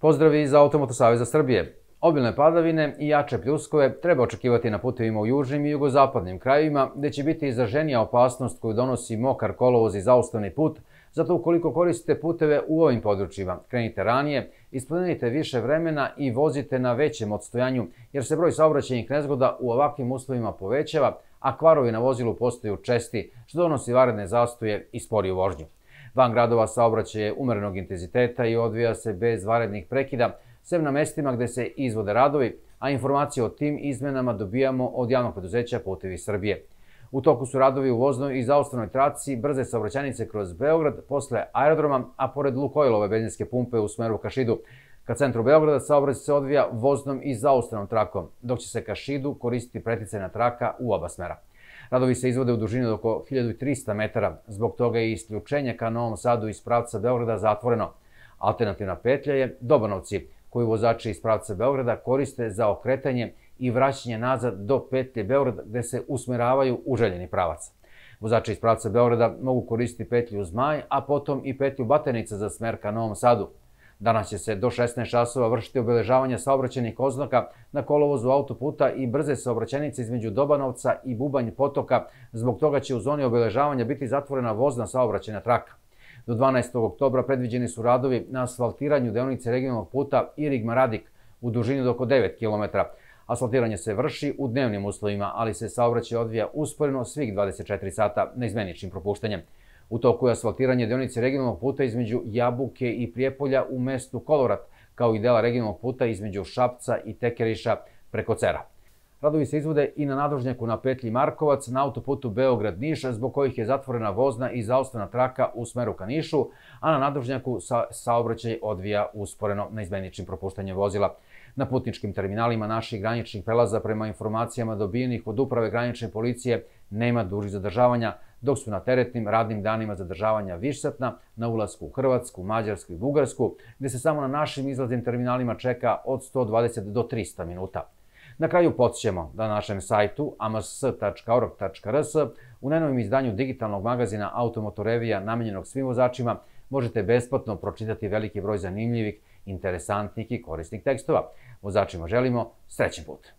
Pozdravi iz Automoto Saveza Srbije. Obilne padavine i jače pljuskove treba očekivati na putevima u južnim i jugozapadnim krajevima, gde će biti izraženija opasnost koju donosi mokar kolovoz i zaustavni put, zato ukoliko koristite puteve u ovim područjima, krenite ranije, isplanirajte više vremena i vozite na većem odstojanju, jer se broj saobraćajnih nezgoda u ovakvim uslovima povećava, a kvarovi na vozilu postaju česti, što donosi varedne zastoje i sporiju vožnju. Van gradova saobraćaj je umerenog intenziteta i odvija se bez varednih prekida, sem na mestima gde se izvode radovi, a informacije o tim izmenama dobijamo od javnog preduzeća Putevi Srbije. U toku su radovi u voznoj i zaostanoj traci brze saobraćajnice kroz Beograd posle aerodroma, a pored Lukojlove benzinske pumpe u smeru ka Šidu. Ka centru Beograda saobraćaj se odvija voznom i zaostanom trakom, dok će se ka Šidu koristiti preticajna traka u oba smera. Radovi se izvode u dužini od oko 1300 metara, zbog toga je isključenje ka Novom Sadu iz pravca Beograda zatvoreno. Alternativna petlja je Dobanovci, koju vozači iz pravca Beograda koriste za okretanje i vraćanje nazad do petlje Beograda gde se usmeravaju u željeni pravac. Vozači iz pravca Beograda mogu koristiti petlju Zmaj, a potom i petlju Batenica za smer ka Novom Sadu. Danas će se do 16 časova vršiti obeležavanje saobraćenih oznaka na kolovozu autoputa i brze saobraćenice između Dobanovca i Bubanj potoka. Zbog toga će u zoni obeležavanja biti zatvorena vozna saobraćena traka. Do 12. oktobra predviđeni su radovi na asfaltiranju deonice regionalnog puta Irigma-Radik u dužini do oko 9 km. Asfaltiranje se vrši u dnevnim uslovima, ali se saobraćaj odvija usporeno svih 24 sata neizmeničnim propuštanjem. U toku je asfaltiranje deonice regionalnog puta između Jabuke i Prijepolja u mestu Kolorat, kao i dela regionalnog puta između Šapca i Tekeriša preko Cera. Radovi se izvode i na nadvožnjaku na petlji Markovac, na autoputu Beograd-Niš, zbog kojih je zatvorena vozna i zaostana traka u smeru ka Nišu, a na nadvožnjaku sa, saobraćaj odvija usporeno na izmeničnim propuštanjem vozila. Na putničkim terminalima naših graničnih prelaza prema informacijama dobijenih od uprave granične policije nema dužih zadržavanja, dok su na teretnim radnim danima zadržavanja višsatna na ulasku u Hrvatsku, Mađarsku i Bugarsku, gde se samo na našim izlaznim terminalima čeka od 120 do 300 minuta. Na kraju podsjećamo da na našem sajtu ams.org.rs u najnovim izdanju digitalnog magazina Automotorevija namenjenog svim vozačima možete besplatno pročitati veliki broj zanimljivih, interesantnih i korisnih tekstova. Vozačima želimo srećen put!